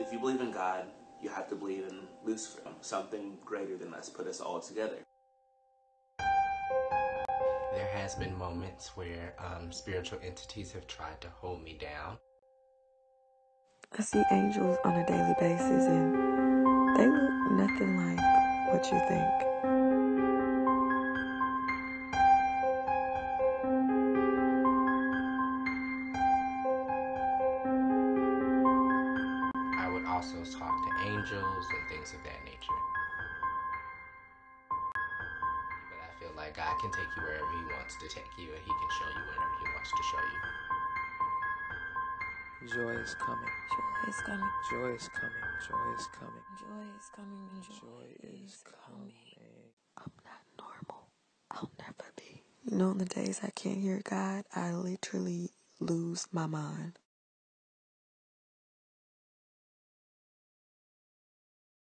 if you believe in God, you have to believe in Lucifer, something greater than us, put us all together. There has been moments where um, spiritual entities have tried to hold me down. I see angels on a daily basis, and they look nothing like what you think. Also talk to angels and things of that nature. But I feel like God can take you wherever He wants to take you, and He can show you whatever He wants to show you. Joy is coming. Joy is coming. Joy is coming. Joy is coming. Joy is coming. Joy is coming. I'm not normal. I'll never be. You know, on the days I can't hear God, I literally lose my mind.